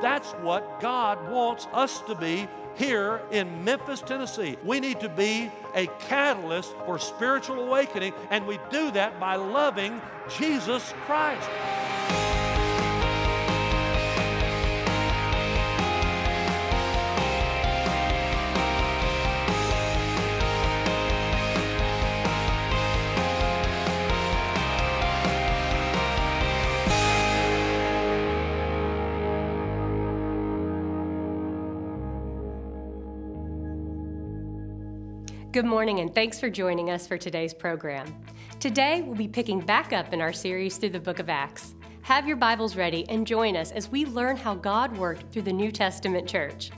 That's what God wants us to be here in Memphis, Tennessee. We need to be a catalyst for spiritual awakening, and we do that by loving Jesus Christ. Good morning, and thanks for joining us for today's program. Today, we'll be picking back up in our series through the book of Acts. Have your Bibles ready and join us as we learn how God worked through the New Testament church.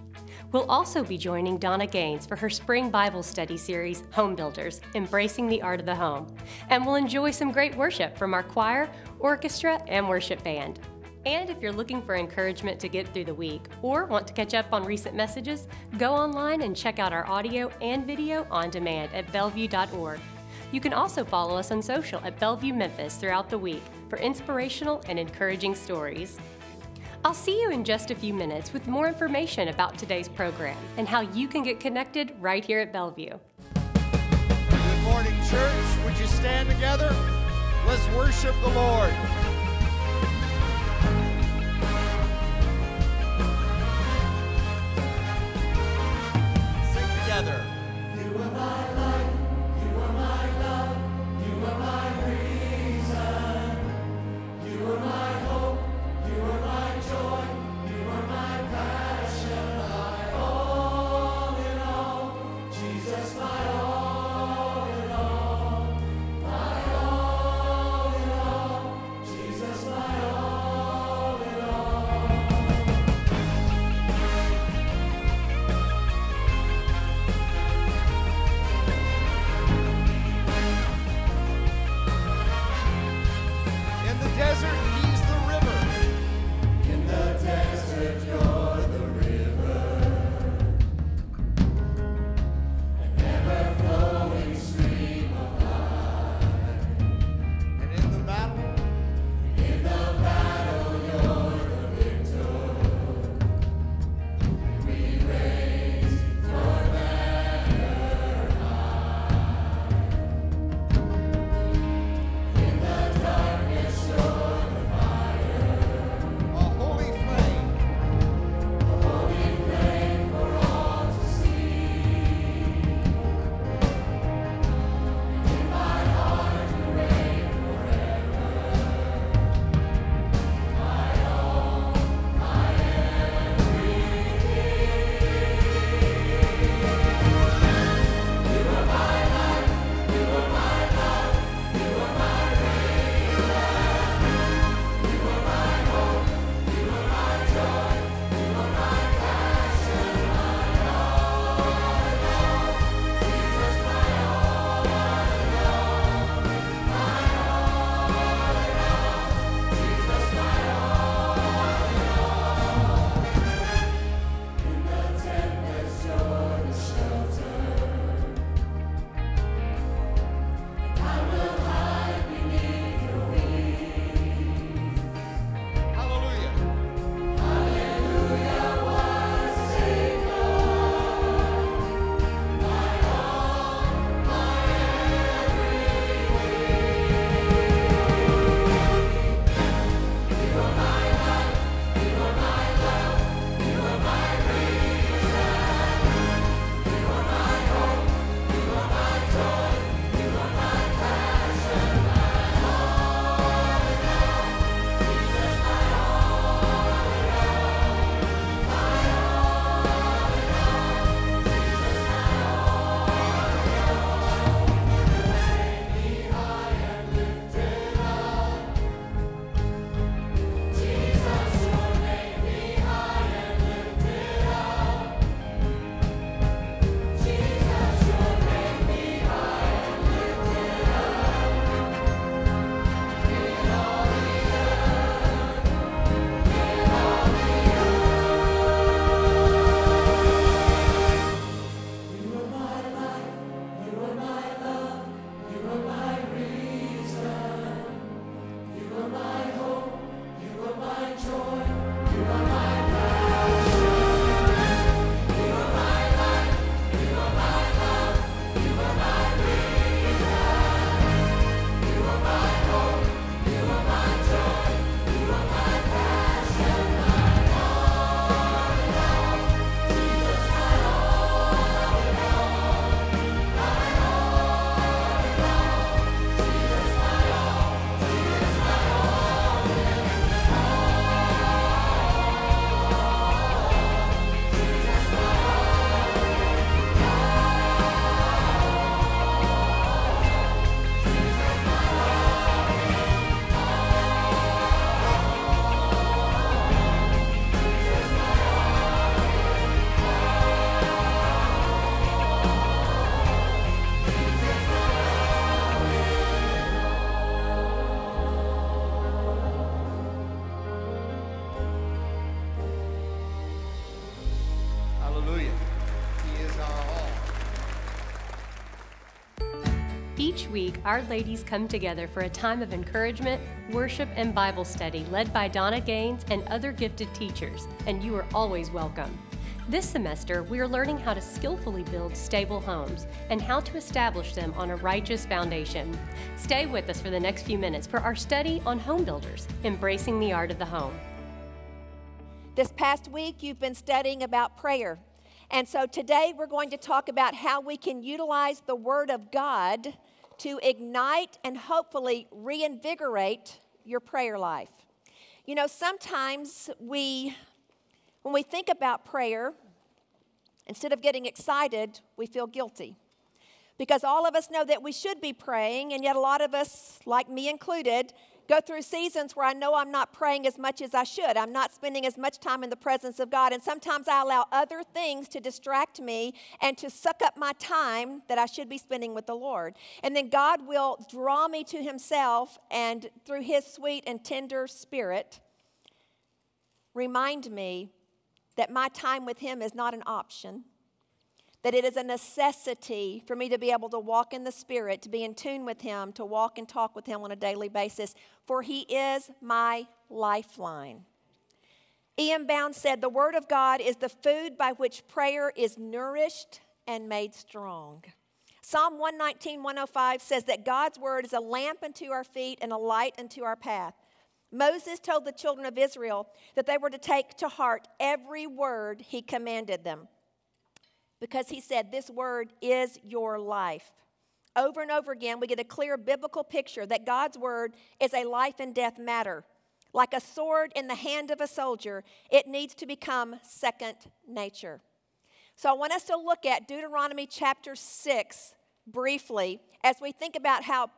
We'll also be joining Donna Gaines for her spring Bible study series, Home Builders Embracing the Art of the Home. And we'll enjoy some great worship from our choir, orchestra, and worship band. And if you're looking for encouragement to get through the week or want to catch up on recent messages, go online and check out our audio and video on demand at bellevue.org. You can also follow us on social at Bellevue Memphis throughout the week for inspirational and encouraging stories. I'll see you in just a few minutes with more information about today's program and how you can get connected right here at Bellevue. Good morning, church. Would you stand together? Let's worship the Lord. Week, our ladies come together for a time of encouragement, worship, and Bible study led by Donna Gaines and other gifted teachers, and you are always welcome. This semester, we are learning how to skillfully build stable homes and how to establish them on a righteous foundation. Stay with us for the next few minutes for our study on home builders, embracing the art of the home. This past week, you've been studying about prayer. And so today, we're going to talk about how we can utilize the Word of God to ignite and hopefully reinvigorate your prayer life. You know, sometimes we when we think about prayer, instead of getting excited, we feel guilty. Because all of us know that we should be praying, and yet a lot of us, like me included, go through seasons where I know I'm not praying as much as I should. I'm not spending as much time in the presence of God. And sometimes I allow other things to distract me and to suck up my time that I should be spending with the Lord. And then God will draw me to Himself and through His sweet and tender spirit, remind me that my time with Him is not an option, that it is a necessity for me to be able to walk in the Spirit, to be in tune with Him, to walk and talk with Him on a daily basis, for He is my lifeline. E.M. Bounds said, The Word of God is the food by which prayer is nourished and made strong. Psalm 119, 105 says that God's Word is a lamp unto our feet and a light unto our path. Moses told the children of Israel that they were to take to heart every word he commanded them because he said, This word is your life. Over and over again, we get a clear biblical picture that God's word is a life and death matter. Like a sword in the hand of a soldier, it needs to become second nature. So I want us to look at Deuteronomy chapter 6 briefly as we think about how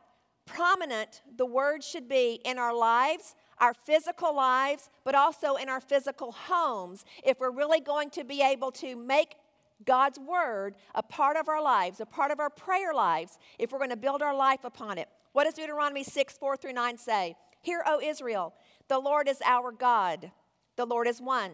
prominent the word should be in our lives our physical lives, but also in our physical homes, if we're really going to be able to make God's word a part of our lives, a part of our prayer lives, if we're going to build our life upon it. What does Deuteronomy 6 4 through 9 say? Hear, O Israel, the Lord is our God, the Lord is one.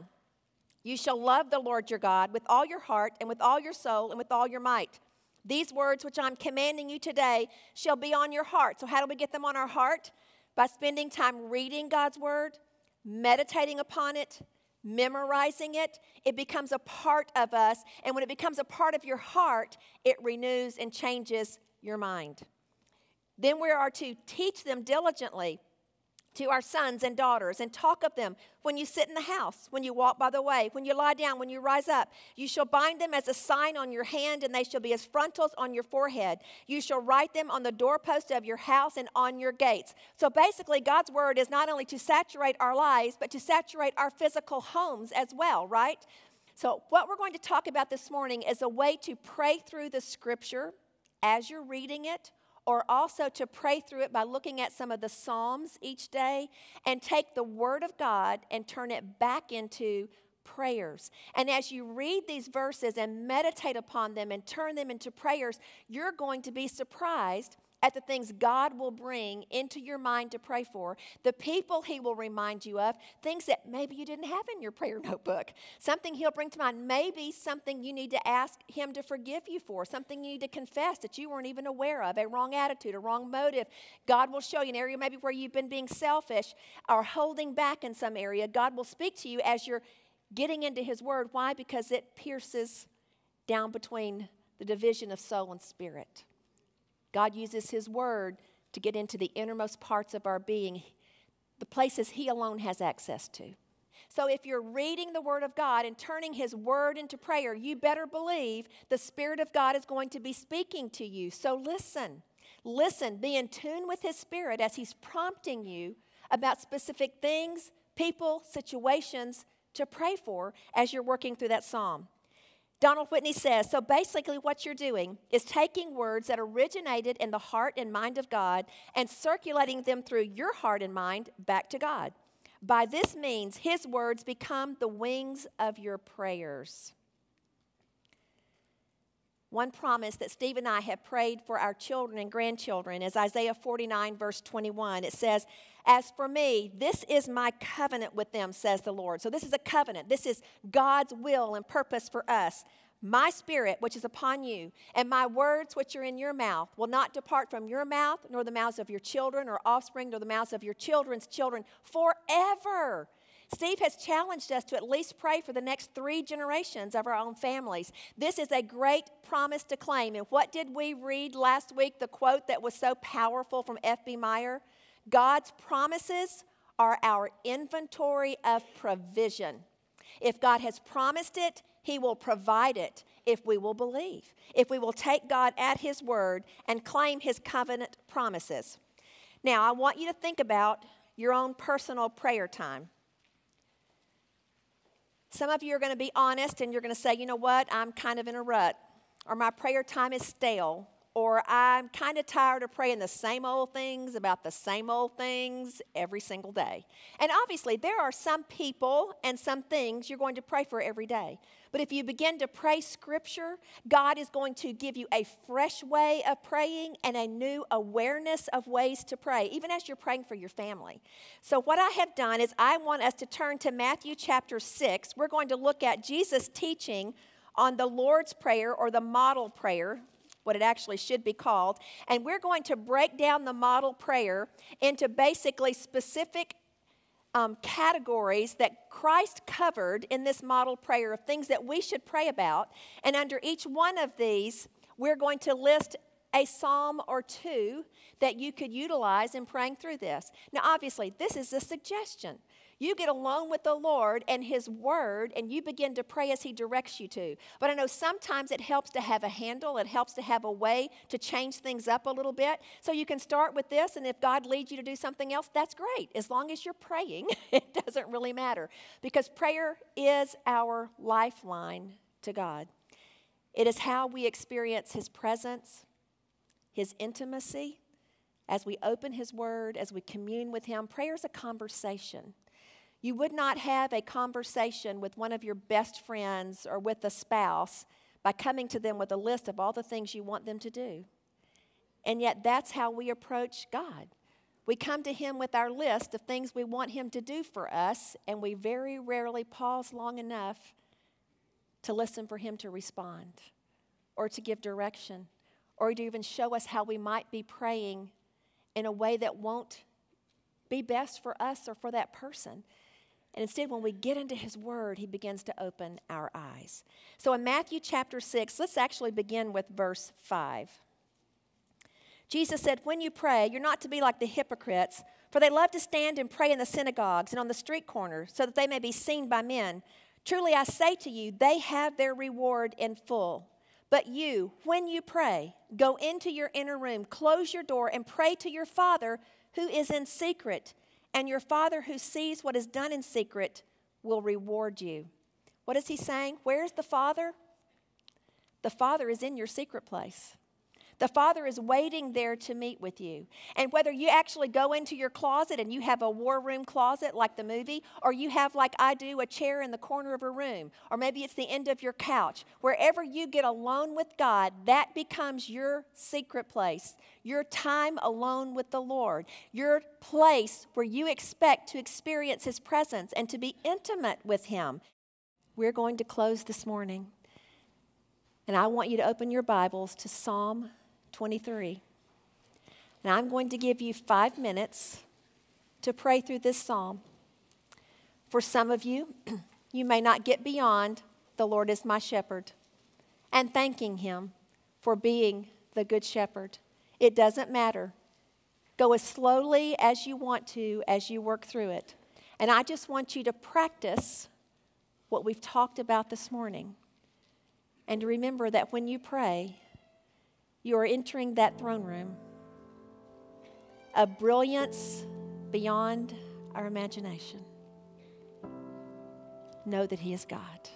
You shall love the Lord your God with all your heart and with all your soul and with all your might. These words which I'm commanding you today shall be on your heart. So, how do we get them on our heart? by spending time reading God's Word, meditating upon it, memorizing it, it becomes a part of us. And when it becomes a part of your heart, it renews and changes your mind. Then we are to teach them diligently to our sons and daughters and talk of them when you sit in the house, when you walk by the way, when you lie down, when you rise up. You shall bind them as a sign on your hand, and they shall be as frontals on your forehead. You shall write them on the doorpost of your house and on your gates. So basically, God's word is not only to saturate our lives, but to saturate our physical homes as well, right? So, what we're going to talk about this morning is a way to pray through the scripture as you're reading it or also to pray through it by looking at some of the Psalms each day and take the Word of God and turn it back into prayers. And as you read these verses and meditate upon them and turn them into prayers, you're going to be surprised at the things God will bring into your mind to pray for, the people He will remind you of, things that maybe you didn't have in your prayer notebook, something He'll bring to mind, maybe something you need to ask Him to forgive you for, something you need to confess that you weren't even aware of, a wrong attitude, a wrong motive. God will show you an area maybe where you've been being selfish or holding back in some area. God will speak to you as you're getting into His Word. Why? Because it pierces down between the division of soul and spirit. God uses His Word to get into the innermost parts of our being, the places He alone has access to. So if you're reading the Word of God and turning His Word into prayer, you better believe the Spirit of God is going to be speaking to you. So listen. Listen. Be in tune with His Spirit as He's prompting you about specific things, people, situations to pray for as you're working through that psalm. Donald Whitney says so basically, what you're doing is taking words that originated in the heart and mind of God and circulating them through your heart and mind back to God. By this means, His words become the wings of your prayers. One promise that Steve and I have prayed for our children and grandchildren is Isaiah 49, verse 21. It says, As for me, this is my covenant with them, says the Lord. So, this is a covenant. This is God's will and purpose for us. my spirit which is upon you, and my words which are in your mouth will not depart from your mouth, nor the mouths of your children or offspring, nor the mouths of your children's children forever. Steve has challenged us to at least pray for the next three generations of our own families. This is a great promise to claim. And what did we read last week? The quote that was so powerful from F.B. Meyer God's promises are our inventory of provision. If God has promised it, He will provide it if we will believe, if we will take God at His word and claim His covenant promises. Now, I want you to think about your own personal prayer time. Some of you are going to be honest and you're going to say, you know what, I'm kind of in a rut, or my prayer time is stale, or I'm kind of tired of praying the same old things about the same old things every single day. And obviously, there are some people and some things you're going to pray for every day. But if you begin to pray scripture, God is going to give you a fresh way of praying and a new awareness of ways to pray, even as you're praying for your family. So, what I have done is I want us to turn to Matthew chapter 6. We're going to look at Jesus' teaching on the Lord's Prayer or the model prayer what it actually should be called. And we're going to break down the model prayer into basically specific um, categories that Christ covered in this model prayer of things that we should pray about. And under each one of these, we're going to list a psalm or two that you could utilize in praying through this. Now, obviously, this is a suggestion. You get alone with the Lord and His Word, and you begin to pray as He directs you to. But I know sometimes it helps to have a handle, it helps to have a way to change things up a little bit. So you can start with this, and if God leads you to do something else, that's great. As long as you're praying, it doesn't really matter because prayer is our lifeline to God. It is how we experience His presence, His intimacy. As we open His Word, as we commune with Him, prayer is a conversation. You would not have a conversation with one of your best friends or with a spouse by coming to them with a list of all the things you want them to do. And yet, that's how we approach God. We come to Him with our list of things we want Him to do for us, and we very rarely pause long enough to listen for Him to respond or to give direction or to even show us how we might be praying in a way that won't be best for us or for that person. And instead, when we get into His Word, He begins to open our eyes. So in Matthew chapter 6, let's actually begin with verse 5. Jesus said, When you pray, you're not to be like the hypocrites, for they love to stand and pray in the synagogues and on the street corners, so that they may be seen by men. Truly, I say to you, they have their reward in full. But you, when you pray, go into your inner room, close your door, and pray to your Father who is in secret and your Father who sees what is done in secret will reward you. What is he saying? Where's the Father? The Father is in your secret place. The Father is waiting there to meet with you. And whether you actually go into your closet and you have a war room closet like the movie, or you have, like I do, a chair in the corner of a room, or maybe it's the end of your couch, wherever you get alone with God, that becomes your secret place, your time alone with the Lord, your place where you expect to experience His presence and to be intimate with Him. We're going to close this morning. And I want you to open your Bibles to Psalm 23. And I'm going to give you five minutes to pray through this psalm. For some of you, you may not get beyond, The Lord is my shepherd, and thanking Him for being the good shepherd. It doesn't matter. Go as slowly as you want to as you work through it. And I just want you to practice what we've talked about this morning. And remember that when you pray, you are entering that throne room a brilliance beyond our imagination. Know that He is God.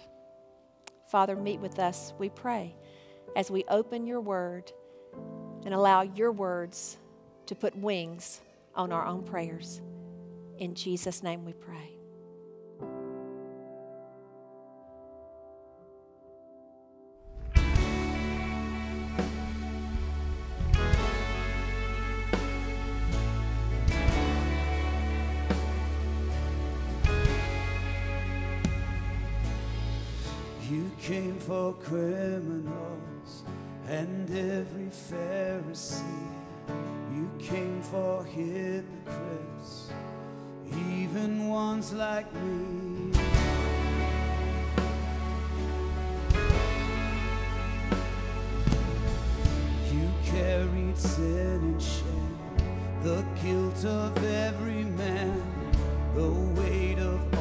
Father, meet with us, we pray, as we open your word and allow your words to put wings on our own prayers. In Jesus' name we pray. For criminals and every Pharisee. You came for hypocrites, even ones like me. You carried sin and shame, the guilt of every man, the weight of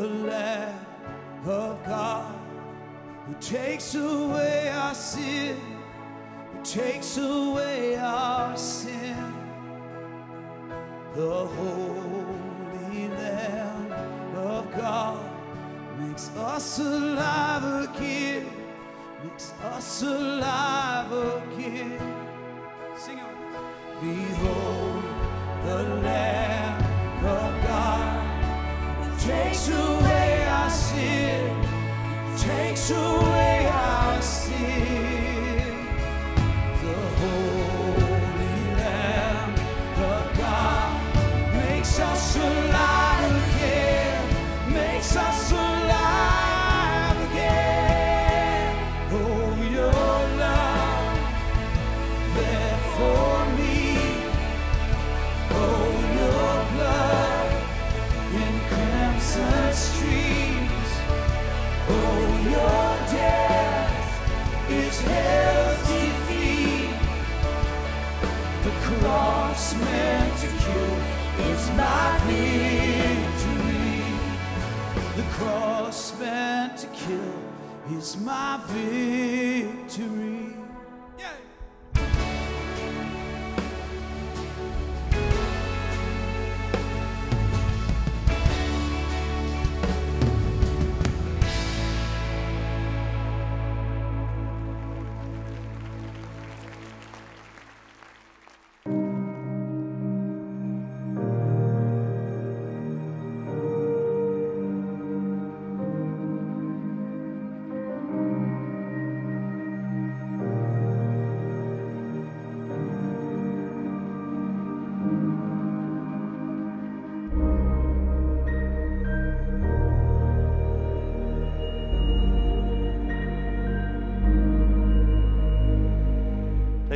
the Lamb of God who takes away our sin, who takes away our sin. The Holy Lamb of God makes us alive again, makes us alive again. Sing it. Behold the Lamb of takes away our sin, takes away our sin. My victory. The cross meant to kill is my victory.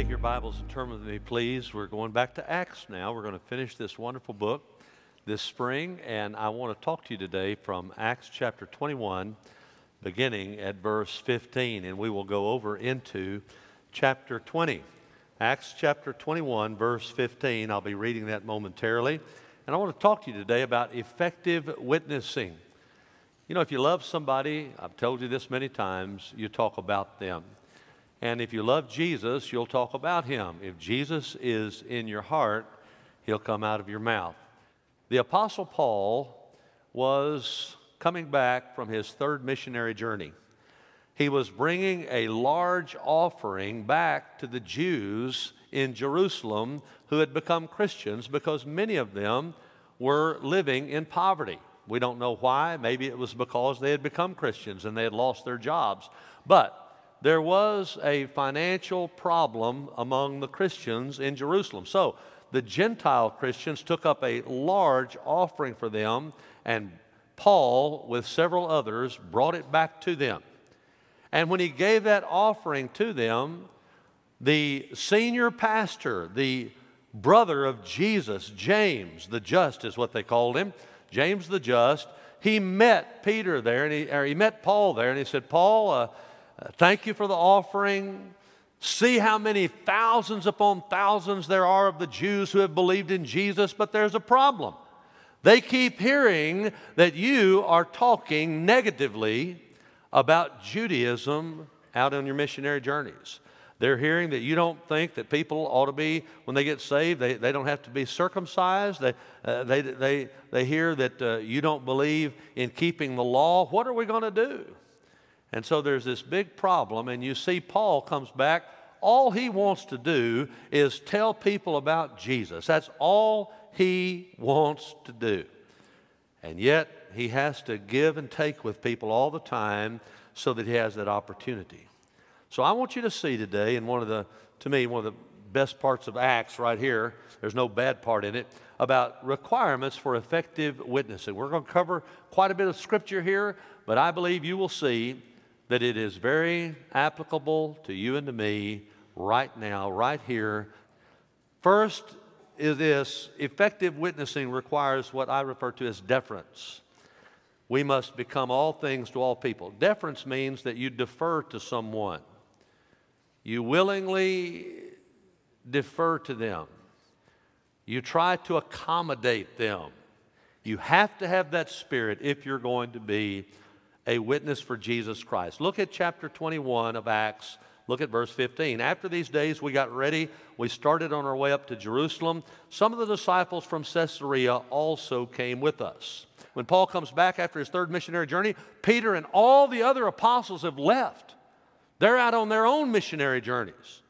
Take your Bibles and turn with me, please. We're going back to Acts now. We're going to finish this wonderful book this spring, and I want to talk to you today from Acts chapter 21, beginning at verse 15, and we will go over into chapter 20. Acts chapter 21, verse 15. I'll be reading that momentarily. And I want to talk to you today about effective witnessing. You know, if you love somebody, I've told you this many times, you talk about them. And if you love Jesus, you'll talk about him. If Jesus is in your heart, he'll come out of your mouth. The Apostle Paul was coming back from his third missionary journey. He was bringing a large offering back to the Jews in Jerusalem who had become Christians because many of them were living in poverty. We don't know why. Maybe it was because they had become Christians and they had lost their jobs. But there was a financial problem among the Christians in Jerusalem. So the Gentile Christians took up a large offering for them, and Paul, with several others, brought it back to them. And when he gave that offering to them, the senior pastor, the brother of Jesus, James the Just is what they called him, James the Just, he met Peter there, and he, or he met Paul there, and he said, Paul, uh, thank you for the offering. See how many thousands upon thousands there are of the Jews who have believed in Jesus, but there's a problem. They keep hearing that you are talking negatively about Judaism out on your missionary journeys. They're hearing that you don't think that people ought to be, when they get saved, they, they don't have to be circumcised. They, uh, they, they, they hear that uh, you don't believe in keeping the law. What are we going to do? And so there's this big problem, and you see Paul comes back. All he wants to do is tell people about Jesus. That's all he wants to do. And yet, he has to give and take with people all the time so that he has that opportunity. So I want you to see today, in one of the, to me, one of the best parts of Acts right here, there's no bad part in it, about requirements for effective witnessing. We're going to cover quite a bit of scripture here, but I believe you will see that it is very applicable to you and to me right now, right here. First is this effective witnessing requires what I refer to as deference. We must become all things to all people. Deference means that you defer to someone. You willingly defer to them. You try to accommodate them. You have to have that spirit if you're going to be a witness for Jesus Christ. Look at chapter 21 of Acts. Look at verse 15. After these days, we got ready. We started on our way up to Jerusalem. Some of the disciples from Caesarea also came with us. When Paul comes back after his third missionary journey, Peter and all the other apostles have left. They're out on their own missionary journeys.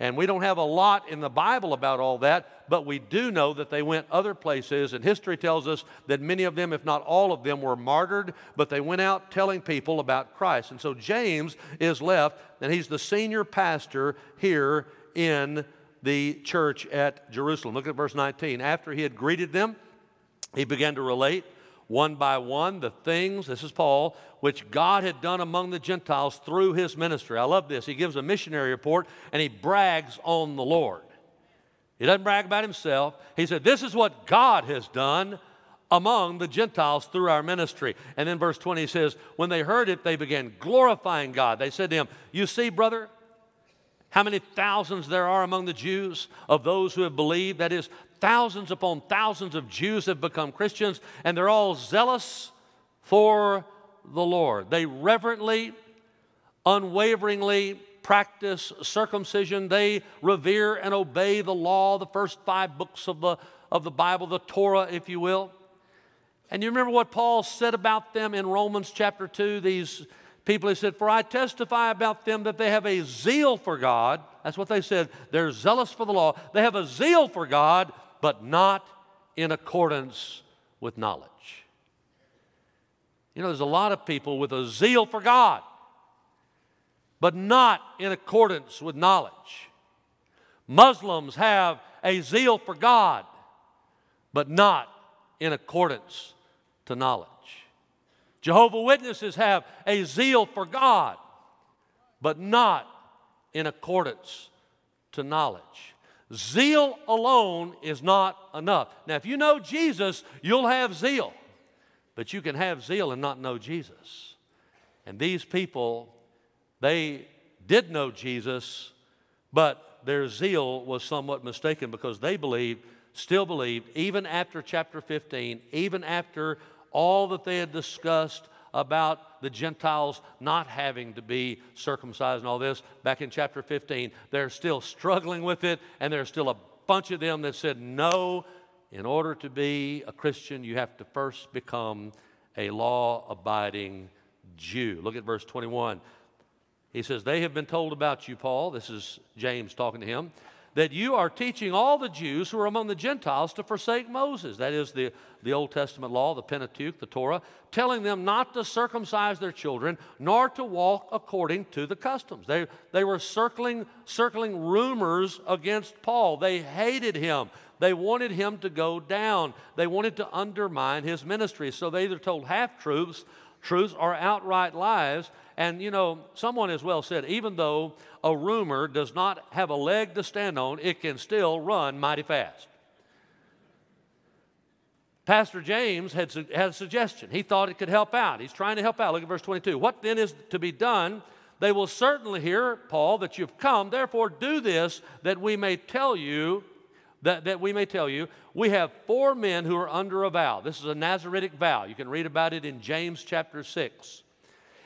And we don't have a lot in the Bible about all that, but we do know that they went other places. And history tells us that many of them, if not all of them, were martyred, but they went out telling people about Christ. And so James is left, and he's the senior pastor here in the church at Jerusalem. Look at verse 19. After he had greeted them, he began to relate one by one the things, this is Paul, which God had done among the Gentiles through his ministry. I love this. He gives a missionary report and he brags on the Lord. He doesn't brag about himself. He said, This is what God has done among the Gentiles through our ministry. And then verse 20 says, When they heard it, they began glorifying God. They said to him, You see, brother, how many thousands there are among the Jews of those who have believed. That is, thousands upon thousands of Jews have become Christians, and they're all zealous for the Lord. They reverently, unwaveringly practice circumcision. They revere and obey the law, the first five books of the, of the Bible, the Torah, if you will. And you remember what Paul said about them in Romans chapter 2? These people, he said, For I testify about them that they have a zeal for God. That's what they said. They're zealous for the law. They have a zeal for God, but not in accordance with knowledge. You know, there's a lot of people with a zeal for God, but not in accordance with knowledge. Muslims have a zeal for God, but not in accordance to knowledge. Jehovah Witnesses have a zeal for God, but not in accordance to knowledge. Zeal alone is not enough. Now, if you know Jesus, you'll have zeal, but you can have zeal and not know Jesus. And these people, they did know Jesus, but their zeal was somewhat mistaken because they believed, still believed, even after chapter 15, even after all that they had discussed about the Gentiles not having to be circumcised and all this back in chapter 15. They're still struggling with it, and there's still a bunch of them that said, No, in order to be a Christian, you have to first become a law abiding Jew. Look at verse 21. He says, They have been told about you, Paul. This is James talking to him that you are teaching all the Jews who are among the Gentiles to forsake Moses, that is the, the Old Testament law, the Pentateuch, the Torah, telling them not to circumcise their children, nor to walk according to the customs. They, they were circling, circling rumors against Paul. They hated him. They wanted him to go down. They wanted to undermine his ministry. So they either told half truths, truths are outright lies. And you know, someone has well said, even though a rumor does not have a leg to stand on, it can still run mighty fast. Pastor James had, had a suggestion. He thought it could help out. He's trying to help out. Look at verse 22. What then is to be done? They will certainly hear, Paul, that you've come. Therefore, do this that we may tell you, that, that we may tell you, we have four men who are under a vow. This is a Nazaritic vow. You can read about it in James chapter 6.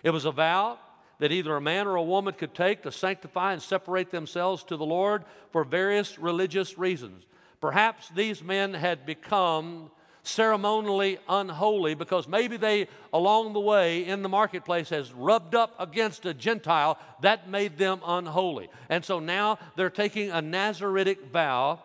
It was a vow that either a man or a woman could take to sanctify and separate themselves to the Lord for various religious reasons. Perhaps these men had become ceremonially unholy because maybe they along the way in the marketplace has rubbed up against a gentile that made them unholy and so now they're taking a nazaritic vow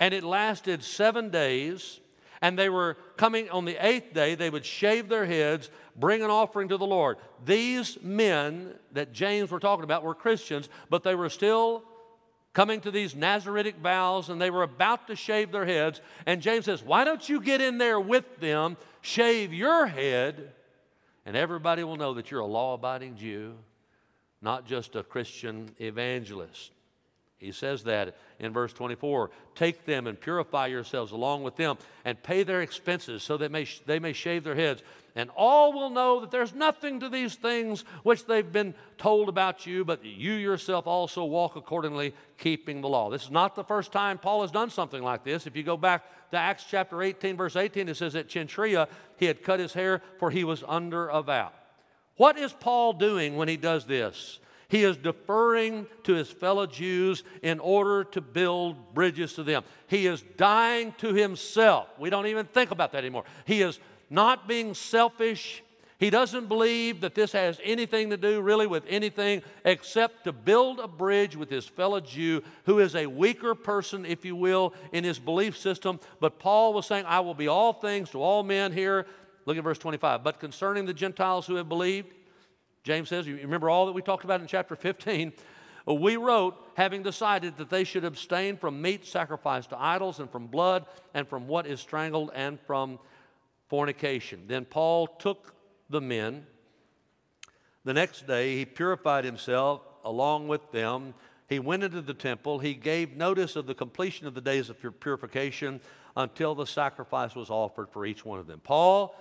and it lasted seven days and they were coming on the eighth day they would shave their heads bring an offering to the Lord. These men that James were talking about were Christians, but they were still coming to these Nazaritic vows and they were about to shave their heads. And James says, Why don't you get in there with them, shave your head, and everybody will know that you're a law abiding Jew, not just a Christian evangelist. He says that in verse 24. Take them and purify yourselves along with them and pay their expenses so that may, they may shave their heads. And all will know that there's nothing to these things which they've been told about you, but you yourself also walk accordingly, keeping the law. This is not the first time Paul has done something like this. If you go back to Acts chapter 18, verse 18, it says that Cenchrea, he had cut his hair for he was under a vow. What is Paul doing when he does this? He is deferring to his fellow Jews in order to build bridges to them. He is dying to himself. We don't even think about that anymore. He is not being selfish. He doesn't believe that this has anything to do really with anything except to build a bridge with his fellow Jew who is a weaker person, if you will, in his belief system. But Paul was saying, I will be all things to all men here. Look at verse 25. But concerning the Gentiles who have believed, James says, you remember all that we talked about in chapter 15? We wrote, having decided that they should abstain from meat sacrificed to idols, and from blood, and from what is strangled, and from fornication. Then Paul took the men. The next day, he purified himself along with them. He went into the temple. He gave notice of the completion of the days of purification until the sacrifice was offered for each one of them. Paul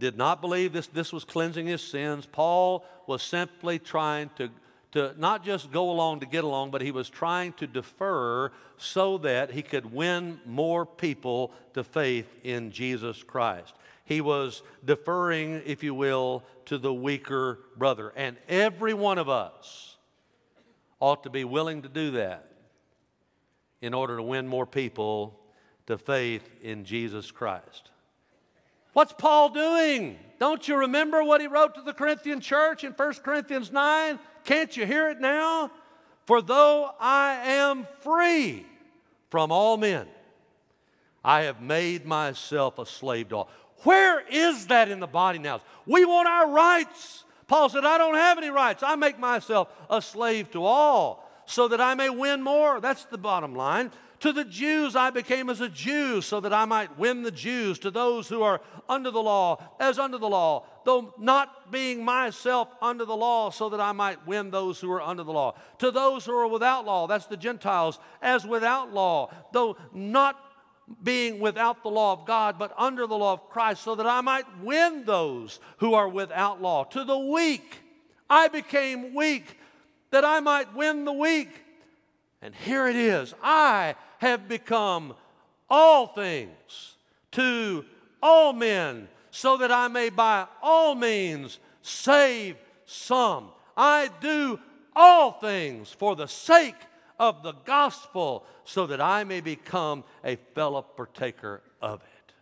did not believe this, this was cleansing his sins. Paul was simply trying to, to not just go along to get along, but he was trying to defer so that he could win more people to faith in Jesus Christ. He was deferring, if you will, to the weaker brother. And every one of us ought to be willing to do that in order to win more people to faith in Jesus Christ. What's Paul doing? Don't you remember what he wrote to the Corinthian church in 1 Corinthians 9? Can't you hear it now? For though I am free from all men, I have made myself a slave to all. Where is that in the body now? We want our rights. Paul said, I don't have any rights. I make myself a slave to all so that I may win more. That's the bottom line. To the Jews I became as a Jew so that I might win the Jews. To those who are under the law, as under the law, though not being myself under the law, so that I might win those who are under the law. To those who are without law, that's the Gentiles, as without law, though not being without the law of God, but under the law of Christ, so that I might win those who are without law. To the weak, I became weak, that I might win the weak. And here it is I have become all things to all men, so that I may by all means save some. I do all things for the sake of the gospel so that I may become a fellow partaker of it.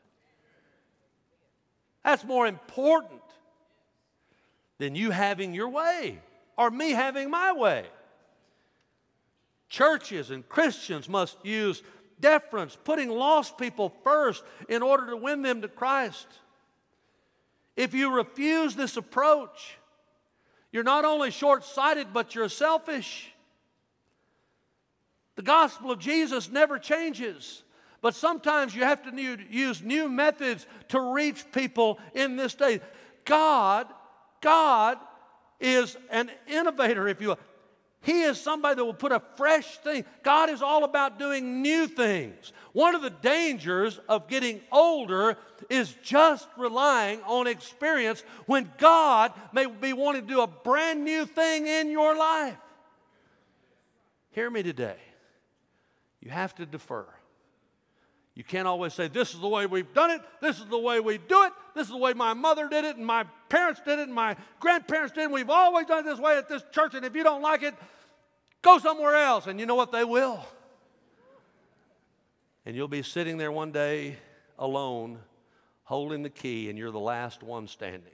That's more important than you having your way or me having my way. Churches and Christians must use deference, putting lost people first in order to win them to Christ. If you refuse this approach, you're not only short sighted, but you're selfish. The gospel of Jesus never changes. But sometimes you have to new, use new methods to reach people in this day. God, God is an innovator, if you will. He is somebody that will put a fresh thing. God is all about doing new things. One of the dangers of getting older is just relying on experience when God may be wanting to do a brand new thing in your life. Hear me today. You have to defer. You can't always say, This is the way we've done it, this is the way we do it, this is the way my mother did it, and my parents did it, and my grandparents did it. We've always done it this way at this church, and if you don't like it, go somewhere else. And you know what? They will. And you'll be sitting there one day alone, holding the key, and you're the last one standing.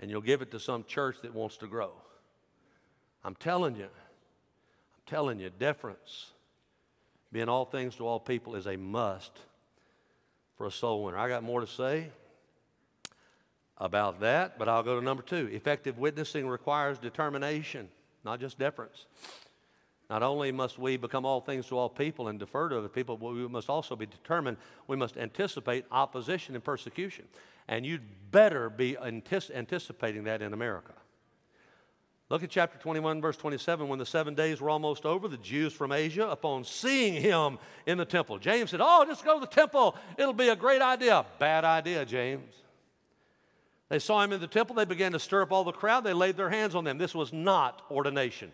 And you'll give it to some church that wants to grow. I'm telling you, I'm telling you, deference being all things to all people is a must for a soul winner. I got more to say about that, but I'll go to number two. Effective witnessing requires determination, not just deference. Not only must we become all things to all people and defer to other people, but we must also be determined. We must anticipate opposition and persecution. And you'd better be anticipating that in America. Look at chapter 21, verse 27. When the seven days were almost over, the Jews from Asia, upon seeing him in the temple, James said, Oh, just go to the temple. It'll be a great idea. Bad idea, James. They saw him in the temple. They began to stir up all the crowd. They laid their hands on them. This was not ordination.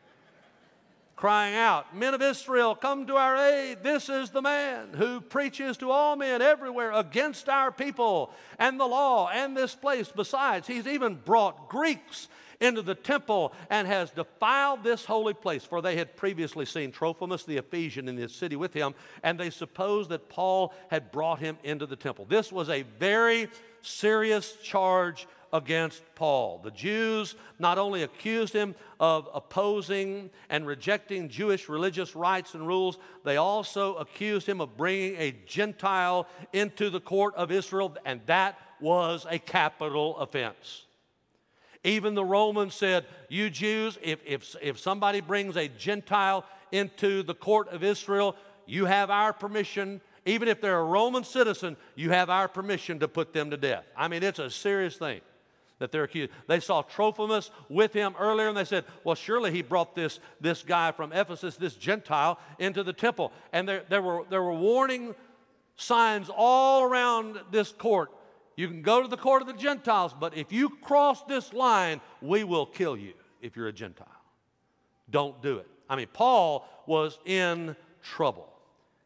Crying out, Men of Israel, come to our aid. This is the man who preaches to all men everywhere against our people and the law and this place. Besides, he's even brought Greeks into the temple and has defiled this holy place. For they had previously seen Trophimus the Ephesian in the city with him, and they supposed that Paul had brought him into the temple. This was a very serious charge against Paul. The Jews not only accused him of opposing and rejecting Jewish religious rites and rules, they also accused him of bringing a Gentile into the court of Israel, and that was a capital offense. Even the Romans said, You Jews, if, if, if somebody brings a Gentile into the court of Israel, you have our permission. Even if they're a Roman citizen, you have our permission to put them to death. I mean, it's a serious thing that they're accused. They saw Trophimus with him earlier and they said, Well, surely he brought this, this guy from Ephesus, this Gentile, into the temple. And there, there, were, there were warning signs all around this court you can go to the court of the Gentiles, but if you cross this line, we will kill you if you're a Gentile. Don't do it. I mean, Paul was in trouble.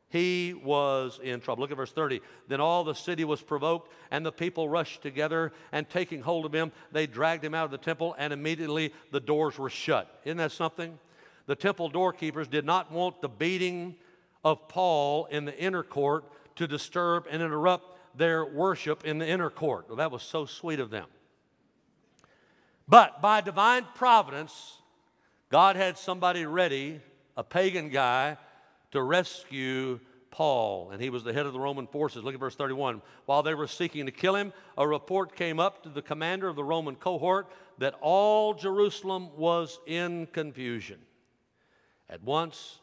He was in trouble. Look at verse 30. Then all the city was provoked, and the people rushed together, and taking hold of him, they dragged him out of the temple, and immediately the doors were shut. Isn't that something? The temple doorkeepers did not want the beating of Paul in the inner court to disturb and interrupt their worship in the inner court. Well, that was so sweet of them. But by divine providence, God had somebody ready, a pagan guy, to rescue Paul, and he was the head of the Roman forces. Look at verse 31. While they were seeking to kill him, a report came up to the commander of the Roman cohort that all Jerusalem was in confusion. At once,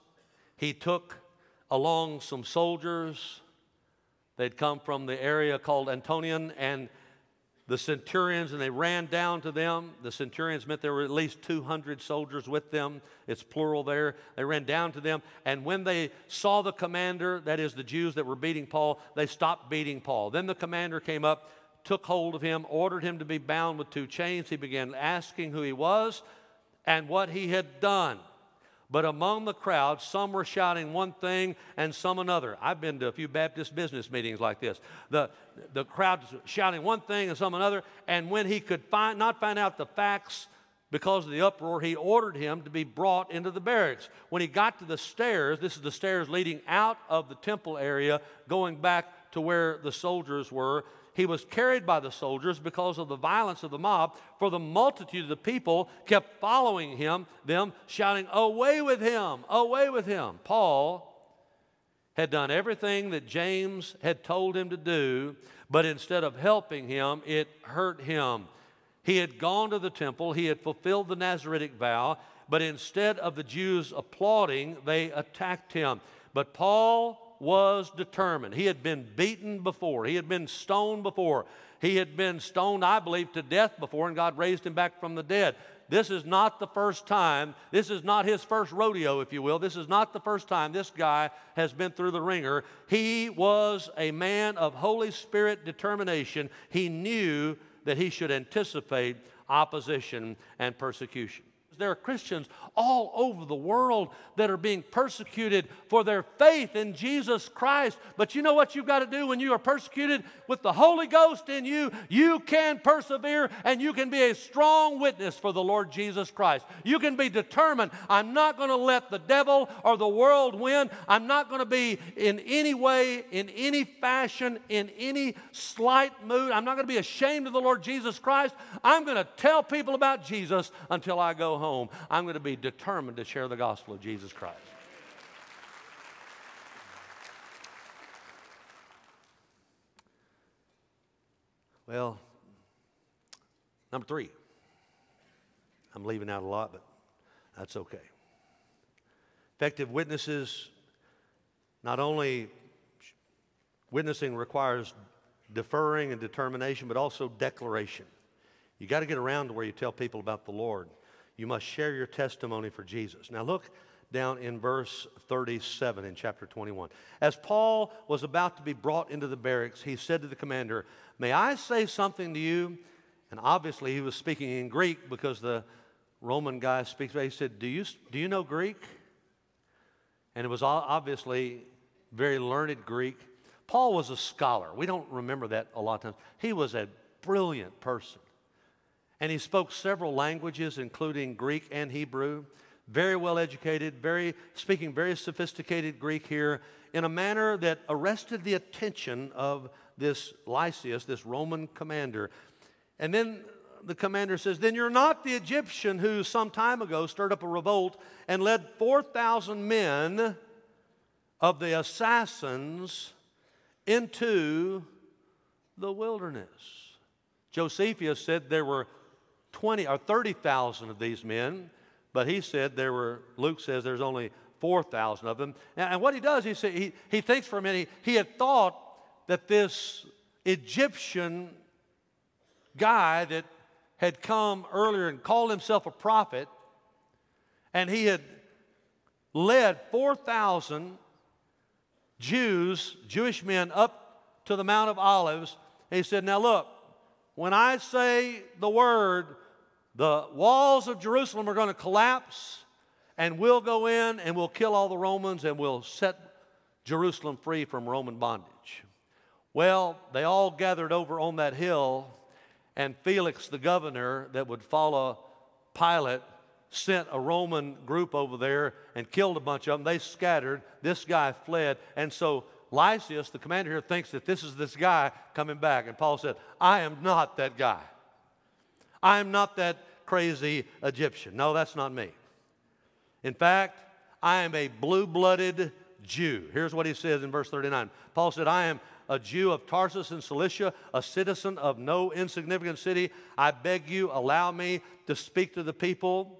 he took along some soldiers They'd come from the area called Antonia and the centurions, and they ran down to them. The centurions meant there were at least 200 soldiers with them. It's plural there. They ran down to them, and when they saw the commander, that is the Jews that were beating Paul, they stopped beating Paul. Then the commander came up, took hold of him, ordered him to be bound with two chains. He began asking who he was and what he had done. But among the crowd, some were shouting one thing and some another. I've been to a few Baptist business meetings like this. The, the crowd shouting one thing and some another. And when he could find, not find out the facts because of the uproar, he ordered him to be brought into the barracks. When he got to the stairs, this is the stairs leading out of the temple area, going back to where the soldiers were, he was carried by the soldiers because of the violence of the mob, for the multitude of the people kept following him, them shouting, Away with him! Away with him! Paul had done everything that James had told him to do, but instead of helping him, it hurt him. He had gone to the temple, he had fulfilled the Nazaritic vow, but instead of the Jews applauding, they attacked him. But Paul was determined. He had been beaten before, he had been stoned before, he had been stoned, I believe, to death before, and God raised him back from the dead. This is not the first time. This is not his first rodeo, if you will. This is not the first time this guy has been through the wringer. He was a man of Holy Spirit determination. He knew that he should anticipate opposition and persecution. There are Christians all over the world that are being persecuted for their faith in Jesus Christ. But you know what you've got to do when you are persecuted with the Holy Ghost in you? You can persevere and you can be a strong witness for the Lord Jesus Christ. You can be determined I'm not going to let the devil or the world win. I'm not going to be in any way, in any fashion, in any slight mood. I'm not going to be ashamed of the Lord Jesus Christ. I'm going to tell people about Jesus until I go home home, I'm going to be determined to share the gospel of Jesus Christ. Well, number three. I'm leaving out a lot, but that's okay. Effective witnesses, not only witnessing requires deferring and determination, but also declaration. You got to get around to where you tell people about the Lord. You must share your testimony for Jesus. Now, look down in verse 37 in chapter 21. As Paul was about to be brought into the barracks, he said to the commander, May I say something to you? And obviously, he was speaking in Greek because the Roman guy speaks. He said, Do you, do you know Greek? And it was obviously very learned Greek. Paul was a scholar. We don't remember that a lot of times. He was a brilliant person. And he spoke several languages, including Greek and Hebrew. Very well educated, very speaking very sophisticated Greek here, in a manner that arrested the attention of this Lysias, this Roman commander. And then the commander says, Then you're not the Egyptian who some time ago stirred up a revolt and led 4,000 men of the assassins into the wilderness. Josephus said there were 20 or 30,000 of these men, but he said there were, Luke says there's only 4,000 of them. And, and what he does, he, say, he, he thinks for a minute, he, he had thought that this Egyptian guy that had come earlier and called himself a prophet, and he had led 4,000 Jews, Jewish men, up to the Mount of Olives. he said, Now look, when I say the word, the walls of Jerusalem are going to collapse, and we'll go in and we'll kill all the Romans and we'll set Jerusalem free from Roman bondage. Well, they all gathered over on that hill, and Felix, the governor that would follow Pilate, sent a Roman group over there and killed a bunch of them. They scattered. This guy fled. And so Lysias, the commander here, thinks that this is this guy coming back. And Paul said, I am not that guy. I am not that crazy Egyptian. No, that's not me. In fact, I am a blue blooded Jew. Here's what he says in verse 39. Paul said, I am a Jew of Tarsus in Cilicia, a citizen of no insignificant city. I beg you, allow me to speak to the people.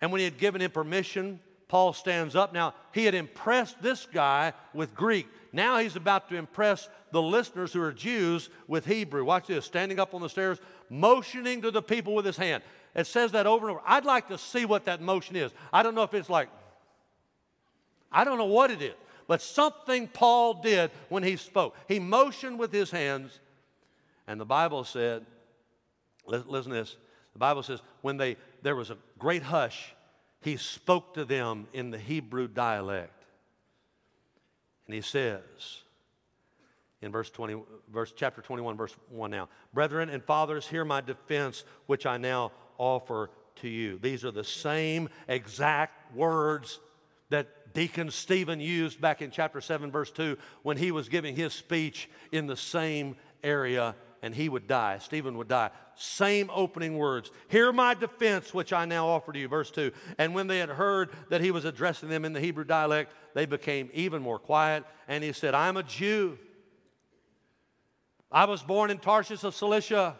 And when he had given him permission, Paul stands up. Now, he had impressed this guy with Greek. Now he's about to impress the listeners who are Jews with Hebrew. Watch this standing up on the stairs, motioning to the people with his hand. It says that over and over. I'd like to see what that motion is. I don't know if it's like, I don't know what it is, but something Paul did when he spoke. He motioned with his hands, and the Bible said, listen to this. The Bible says, when they, there was a great hush, he spoke to them in the Hebrew dialect. And he says in verse 20, verse chapter 21, verse 1 now, Brethren and fathers, hear my defense, which I now offer to you. These are the same exact words that Deacon Stephen used back in chapter 7, verse 2, when he was giving his speech in the same area and he would die. Stephen would die. Same opening words. Hear my defense, which I now offer to you. Verse 2. And when they had heard that he was addressing them in the Hebrew dialect, they became even more quiet. And he said, I'm a Jew. I was born in Tarshish of Cilicia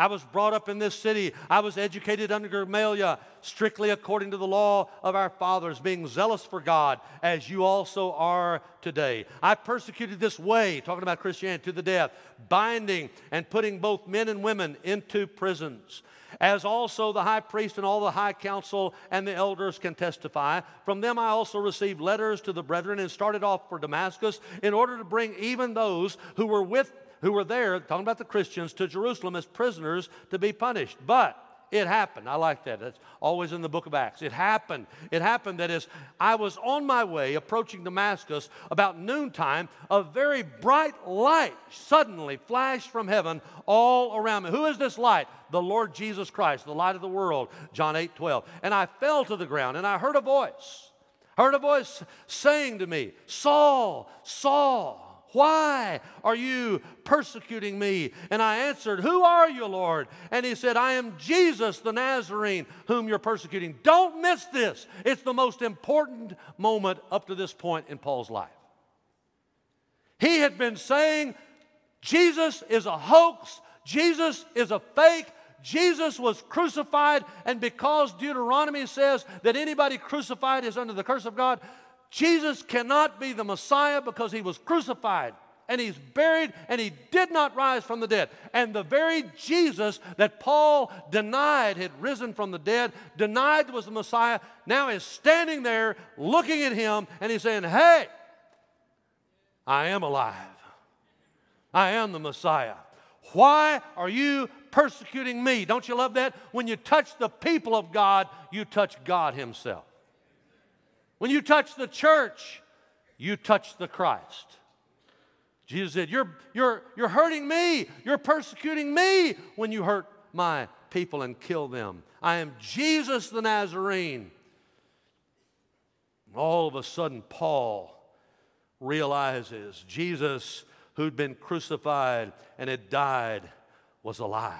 I was brought up in this city. I was educated under Gamaliel, strictly according to the law of our fathers, being zealous for God, as you also are today. I persecuted this way, talking about Christianity, to the death, binding and putting both men and women into prisons as also the high priest and all the high council and the elders can testify. From them I also received letters to the brethren and started off for Damascus in order to bring even those who were with who were there, talking about the Christians, to Jerusalem as prisoners to be punished. But it happened. I like that. It's always in the book of Acts. It happened. It happened that as I was on my way approaching Damascus about noontime, a very bright light suddenly flashed from heaven all around me. Who is this light? The Lord Jesus Christ, the light of the world, John 8 12. And I fell to the ground and I heard a voice, heard a voice saying to me, Saul, Saul. Why are you persecuting me? And I answered, Who are you, Lord? And he said, I am Jesus the Nazarene, whom you're persecuting. Don't miss this. It's the most important moment up to this point in Paul's life. He had been saying, Jesus is a hoax, Jesus is a fake. Jesus was crucified, and because Deuteronomy says that anybody crucified is under the curse of God, Jesus cannot be the Messiah because he was crucified and he's buried and he did not rise from the dead. And the very Jesus that Paul denied had risen from the dead, denied was the Messiah, now is standing there looking at him and he's saying, Hey, I am alive. I am the Messiah. Why are you persecuting me? Don't you love that? When you touch the people of God, you touch God Himself. When you touch the church, you touch the Christ. Jesus said, You're, you're, you're hurting me. You're persecuting me when you hurt my people and kill them. I am Jesus the Nazarene. All of a sudden, Paul realizes Jesus, who'd been crucified and had died, was alive.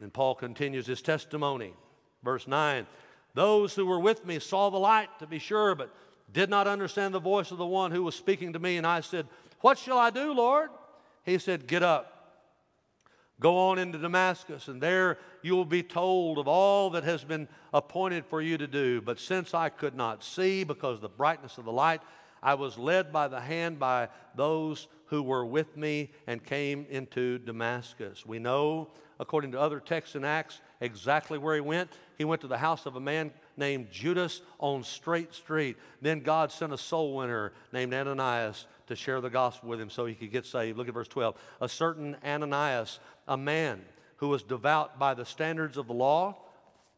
And Paul continues his testimony. Verse 9 those who were with me saw the light, to be sure, but did not understand the voice of the one who was speaking to me. And I said, What shall I do, Lord? He said, Get up. Go on into Damascus, and there you will be told of all that has been appointed for you to do. But since I could not see because of the brightness of the light, I was led by the hand by those who were with me and came into Damascus. We know, according to other texts in Acts, exactly where he went. He went to the house of a man named Judas on Straight Street. Then God sent a soul winner named Ananias to share the gospel with him so he could get saved. Look at verse 12. A certain Ananias, a man who was devout by the standards of the law,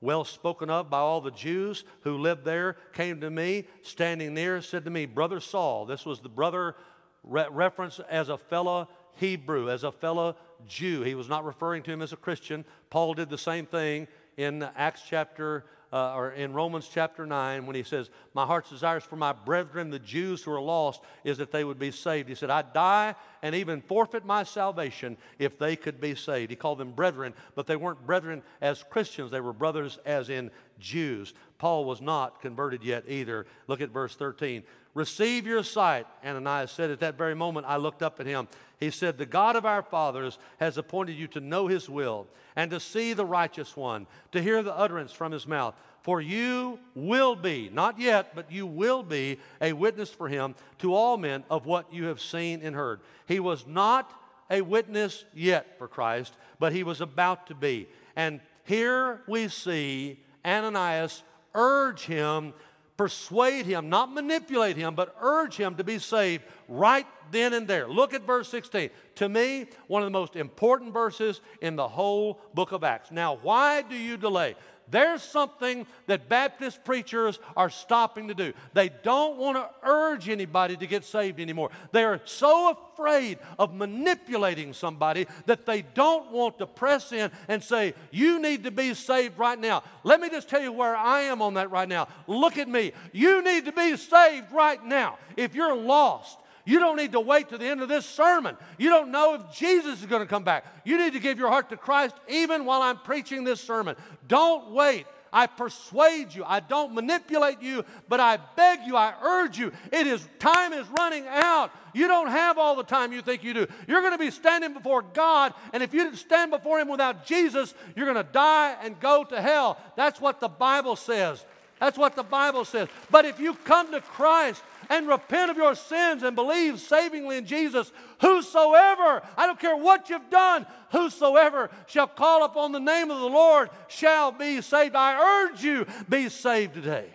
well spoken of by all the Jews who lived there, came to me, standing near, said to me, Brother Saul, this was the brother re- reference as a fellow Hebrew, as a fellow Jew. He was not referring to him as a Christian. Paul did the same thing in Acts chapter uh, or in Romans chapter 9 when he says, My heart's desires for my brethren, the Jews who are lost, is that they would be saved. He said, I'd die and even forfeit my salvation if they could be saved. He called them brethren, but they weren't brethren as Christians, they were brothers as in Jews. Paul was not converted yet either. Look at verse 13. Receive your sight. Ananias said, At that very moment, I looked up at him. He said, The God of our fathers has appointed you to know his will and to see the righteous one, to hear the utterance from his mouth. For you will be, not yet, but you will be a witness for him to all men of what you have seen and heard. He was not a witness yet for Christ, but he was about to be. And here we see Ananias urge him persuade him, not manipulate him, but urge him to be saved right then and there. Look at verse 16. To me, one of the most important verses in the whole book of Acts. Now, why do you delay? There's something that Baptist preachers are stopping to do. They don't want to urge anybody to get saved anymore. They are so afraid of manipulating somebody that they don't want to press in and say, You need to be saved right now. Let me just tell you where I am on that right now. Look at me. You need to be saved right now. If you're lost, you don't need to wait to the end of this sermon. You don't know if Jesus is going to come back. You need to give your heart to Christ even while I'm preaching this sermon. Don't wait. I persuade you. I don't manipulate you, but I beg you, I urge you. It is time is running out. You don't have all the time you think you do. You're going to be standing before God, and if you didn't stand before him without Jesus, you're going to die and go to hell. That's what the Bible says. That's what the Bible says. But if you come to Christ and repent of your sins and believe savingly in Jesus, whosoever, I don't care what you've done, whosoever shall call upon the name of the Lord shall be saved. I urge you, be saved today.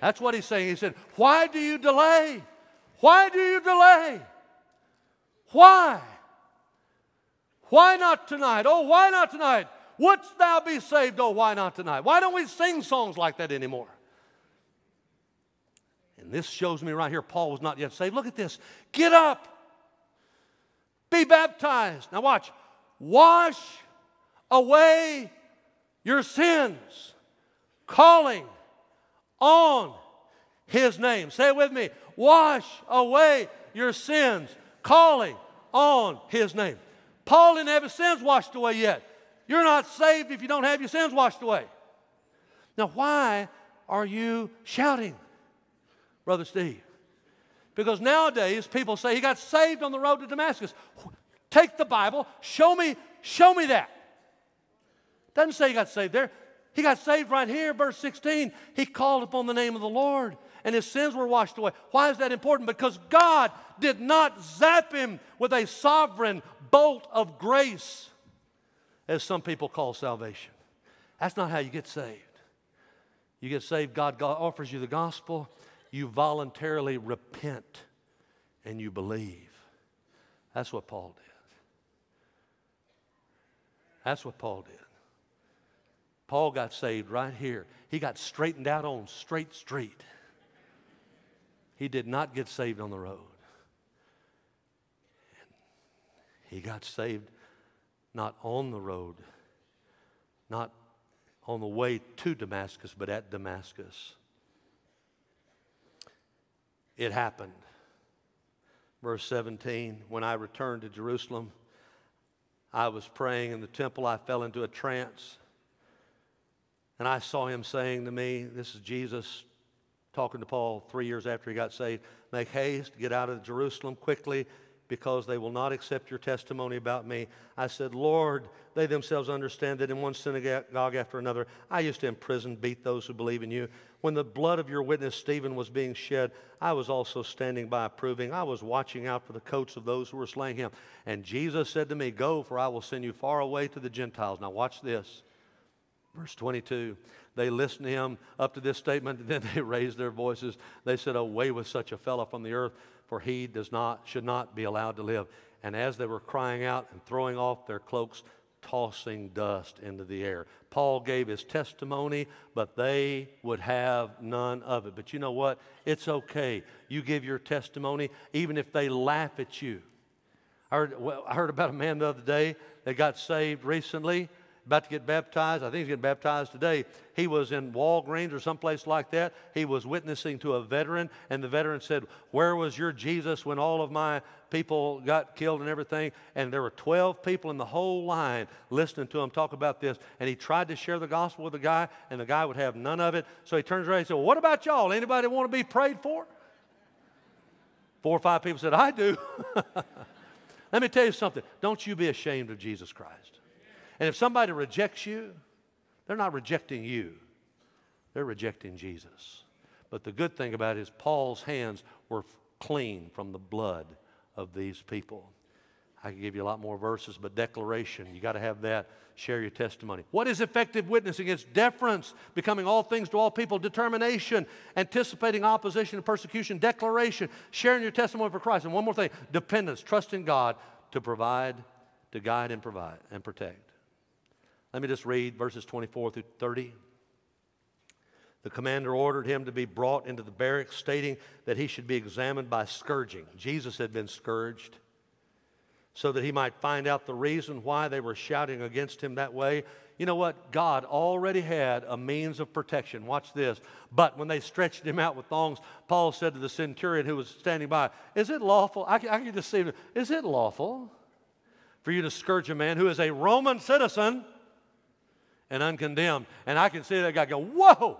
That's what he's saying. He said, Why do you delay? Why do you delay? Why? Why not tonight? Oh, why not tonight? Wouldst thou be saved? Oh, why not tonight? Why don't we sing songs like that anymore? This shows me right here, Paul was not yet saved. Look at this. Get up, be baptized. Now, watch. Wash away your sins, calling on his name. Say it with me. Wash away your sins, calling on his name. Paul didn't have his sins washed away yet. You're not saved if you don't have your sins washed away. Now, why are you shouting? Brother Steve. Because nowadays people say he got saved on the road to Damascus. Take the Bible, show me, show me that. Doesn't say he got saved there. He got saved right here, verse 16. He called upon the name of the Lord and his sins were washed away. Why is that important? Because God did not zap him with a sovereign bolt of grace, as some people call salvation. That's not how you get saved. You get saved, God, God offers you the gospel, you voluntarily repent and you believe. That's what Paul did. That's what Paul did. Paul got saved right here. He got straightened out on Straight Street. He did not get saved on the road. He got saved not on the road, not on the way to Damascus, but at Damascus it happened. Verse 17 When I returned to Jerusalem, I was praying in the temple. I fell into a trance. And I saw him saying to me, This is Jesus talking to Paul three years after he got saved Make haste, get out of Jerusalem quickly because they will not accept your testimony about me. I said, Lord, they themselves understand that in one synagogue after another, I used to imprison, beat those who believe in you. When the blood of your witness Stephen was being shed, I was also standing by approving. I was watching out for the coats of those who were slaying him. And Jesus said to me, Go, for I will send you far away to the Gentiles. Now, watch this. Verse 22 they listened to him up to this statement, and then they raised their voices. They said, Away with such a fellow from the earth, for he does not, should not be allowed to live. And as they were crying out and throwing off their cloaks, tossing dust into the air. Paul gave his testimony, but they would have none of it. But you know what? It's okay. You give your testimony, even if they laugh at you. I heard, well, I heard about a man the other day that got saved recently about to get baptized. I think he's getting baptized today. He was in Walgreens or someplace like that. He was witnessing to a veteran, and the veteran said, Where was your Jesus when all of my people got killed and everything? And there were 12 people in the whole line listening to him talk about this. And he tried to share the gospel with the guy, and the guy would have none of it. So he turns around and said, well, What about y'all? Anybody want to be prayed for? Four or five people said, I do. Let me tell you something. Don't you be ashamed of Jesus Christ. And if somebody rejects you, they're not rejecting you, they're rejecting Jesus. But the good thing about it is Paul's hands were clean from the blood of these people. I can give you a lot more verses, but declaration, you got to have that. Share your testimony. What is effective witnessing? It's deference, becoming all things to all people, determination, anticipating opposition and persecution, declaration, sharing your testimony for Christ. And one more thing dependence, trusting God to provide, to guide, and provide and protect. Let me just read verses 24 through 30. The commander ordered him to be brought into the barracks, stating that he should be examined by scourging. Jesus had been scourged so that he might find out the reason why they were shouting against him that way. You know what? God already had a means of protection. Watch this. But when they stretched him out with thongs, Paul said to the centurion who was standing by, Is it lawful? I, I can just see, is it lawful for you to scourge a man who is a Roman citizen and uncondemned? And I can see that guy go, Whoa!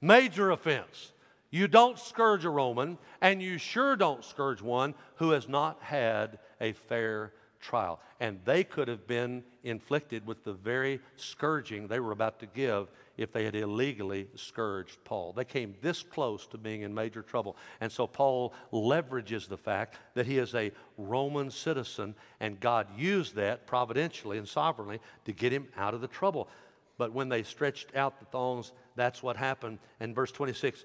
Major offense. You don't scourge a Roman, and you sure don't scourge one who has not had a fair trial. And they could have been inflicted with the very scourging they were about to give if they had illegally scourged Paul. They came this close to being in major trouble. And so Paul leverages the fact that he is a Roman citizen, and God used that providentially and sovereignly to get him out of the trouble. But when they stretched out the thongs, that's what happened. And verse 26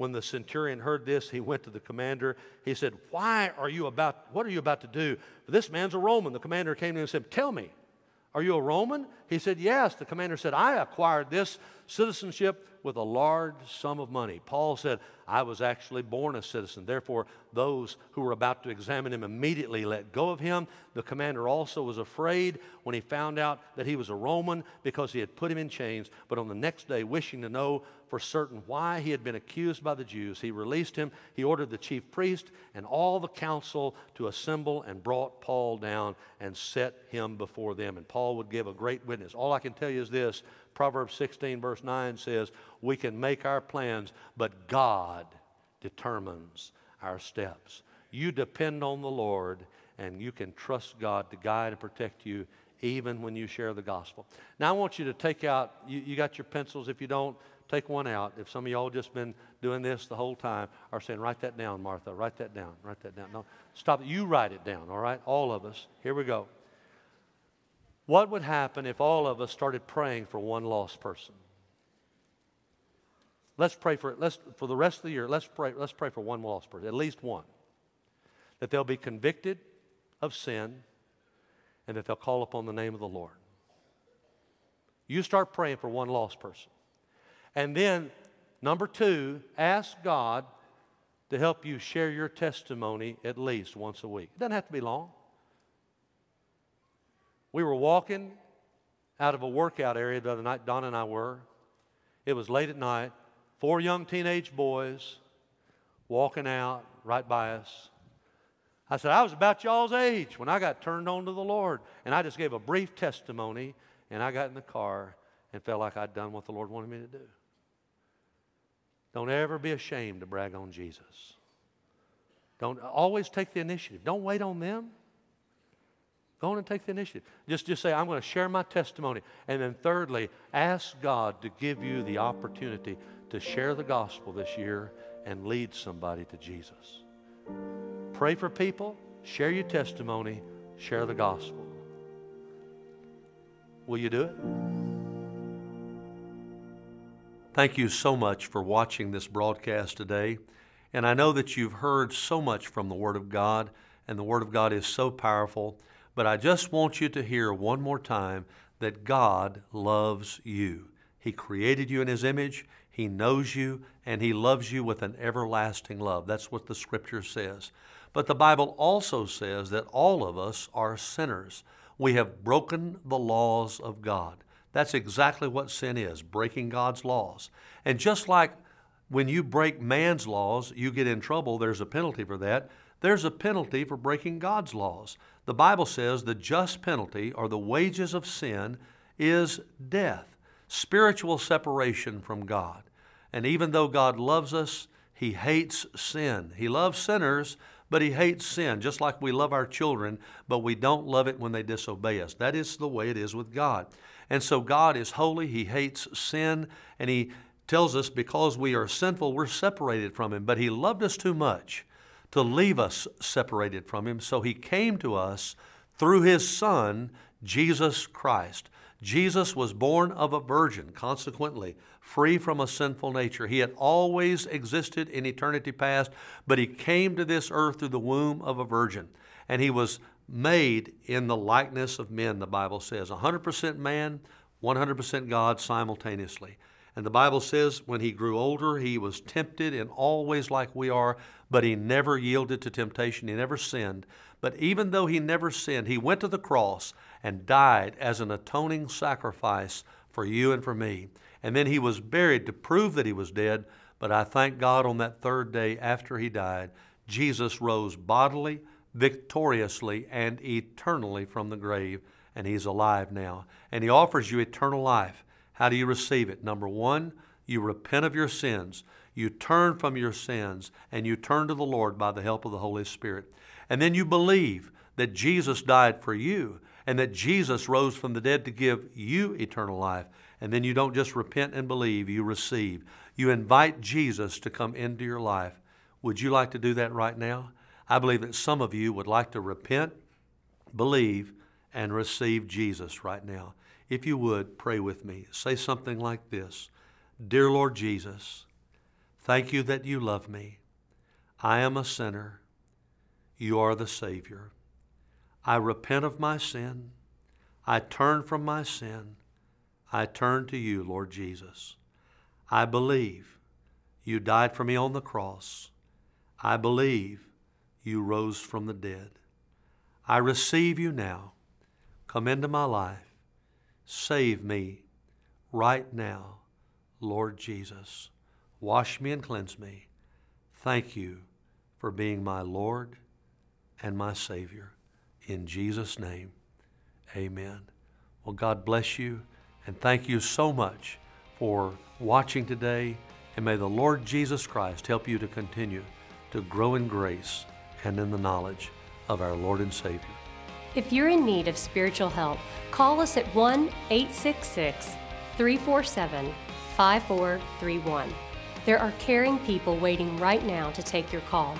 when the centurion heard this, he went to the commander. He said, Why are you about, what are you about to do? this man's a Roman. The commander came to him and said, Tell me, are you a Roman? He said, Yes. The commander said, I acquired this citizenship with a large sum of money. Paul said, I was actually born a citizen. Therefore, those who were about to examine him immediately let go of him. The commander also was afraid when he found out that he was a Roman because he had put him in chains. But on the next day, wishing to know for certain why he had been accused by the Jews, he released him. He ordered the chief priest and all the council to assemble and brought Paul down and set him before them. And Paul would give a great witness. All I can tell you is this Proverbs 16, verse 9 says, We can make our plans, but God determines our steps. You depend on the Lord, and you can trust God to guide and protect you even when you share the gospel. Now, I want you to take out, you, you got your pencils. If you don't, take one out. If some of y'all just been doing this the whole time, are saying, write that down, Martha, write that down, write that down. No, stop. You write it down, all right? All of us. Here we go. What would happen if all of us started praying for one lost person? Let's pray for it. let's for the rest of the year. Let's pray. Let's pray for one lost person, at least one, that they'll be convicted of sin, and that they'll call upon the name of the Lord. You start praying for one lost person, and then number two, ask God to help you share your testimony at least once a week. It doesn't have to be long. We were walking out of a workout area the other night, Donna and I were. It was late at night. Four young teenage boys walking out right by us. I said, I was about y'all's age when I got turned on to the Lord. And I just gave a brief testimony, and I got in the car and felt like I'd done what the Lord wanted me to do. Don't ever be ashamed to brag on Jesus. Don't always take the initiative. Don't wait on them. Go on and take the initiative. Just, just say, I'm going to share my testimony. And then, thirdly, ask God to give you the opportunity to share the gospel this year and lead somebody to Jesus. Pray for people, share your testimony, share the gospel. Will you do it? Thank you so much for watching this broadcast today. And I know that you've heard so much from the Word of God, and the Word of God is so powerful. But I just want you to hear one more time that God loves you. He created you in His image, He knows you, and He loves you with an everlasting love. That's what the Scripture says. But the Bible also says that all of us are sinners. We have broken the laws of God. That's exactly what sin is breaking God's laws. And just like when you break man's laws, you get in trouble, there's a penalty for that. There's a penalty for breaking God's laws. The Bible says the just penalty or the wages of sin is death, spiritual separation from God. And even though God loves us, He hates sin. He loves sinners, but He hates sin, just like we love our children, but we don't love it when they disobey us. That is the way it is with God. And so God is holy, He hates sin, and He tells us because we are sinful, we're separated from Him. But He loved us too much to leave us separated from Him. So He came to us through His Son, Jesus Christ. Jesus was born of a virgin, consequently, free from a sinful nature. He had always existed in eternity past, but He came to this earth through the womb of a virgin. And He was made in the likeness of men, the Bible says. 100% man, 100% God simultaneously. And the Bible says when he grew older, he was tempted in all ways like we are, but he never yielded to temptation. He never sinned. But even though he never sinned, he went to the cross and died as an atoning sacrifice for you and for me. And then he was buried to prove that he was dead. But I thank God on that third day after he died, Jesus rose bodily, victoriously, and eternally from the grave. And he's alive now. And he offers you eternal life. How do you receive it? Number one, you repent of your sins. You turn from your sins and you turn to the Lord by the help of the Holy Spirit. And then you believe that Jesus died for you and that Jesus rose from the dead to give you eternal life. And then you don't just repent and believe, you receive. You invite Jesus to come into your life. Would you like to do that right now? I believe that some of you would like to repent, believe, and receive Jesus right now. If you would, pray with me. Say something like this Dear Lord Jesus, thank you that you love me. I am a sinner. You are the Savior. I repent of my sin. I turn from my sin. I turn to you, Lord Jesus. I believe you died for me on the cross. I believe you rose from the dead. I receive you now. Come into my life. Save me right now, Lord Jesus. Wash me and cleanse me. Thank you for being my Lord and my Savior. In Jesus' name, amen. Well, God bless you, and thank you so much for watching today. And may the Lord Jesus Christ help you to continue to grow in grace and in the knowledge of our Lord and Savior. If you're in need of spiritual help, call us at 1 866 347 5431. There are caring people waiting right now to take your call.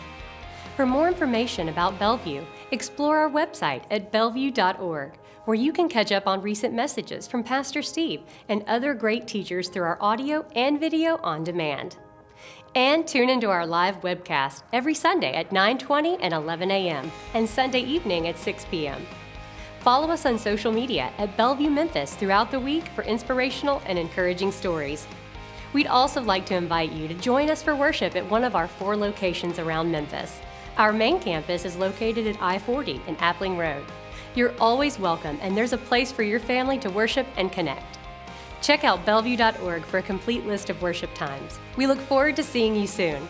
For more information about Bellevue, explore our website at bellevue.org, where you can catch up on recent messages from Pastor Steve and other great teachers through our audio and video on demand. And tune into our live webcast every Sunday at 9:20 and 11 a.m. and Sunday evening at 6 p.m. Follow us on social media at Bellevue Memphis throughout the week for inspirational and encouraging stories. We'd also like to invite you to join us for worship at one of our four locations around Memphis. Our main campus is located at I 40 in Appling Road. You're always welcome, and there's a place for your family to worship and connect. Check out bellevue.org for a complete list of worship times. We look forward to seeing you soon.